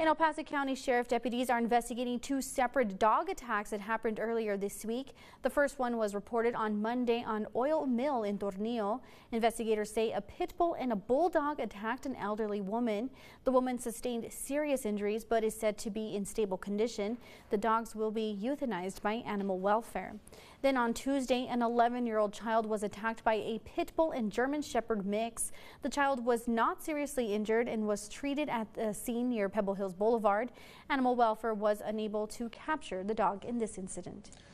In El Paso County Sheriff deputies are investigating two separate dog attacks that happened earlier this week. The first one was reported on Monday on Oil Mill in Tornillo. Investigators say a pit bull and a bulldog attacked an elderly woman. The woman sustained serious injuries but is said to be in stable condition. The dogs will be euthanized by animal welfare. Then on Tuesday, an 11-year-old child was attacked by a pit bull and German Shepherd mix. The child was not seriously injured and was treated at the scene near Pebble Hills Boulevard. Animal welfare was unable to capture the dog in this incident.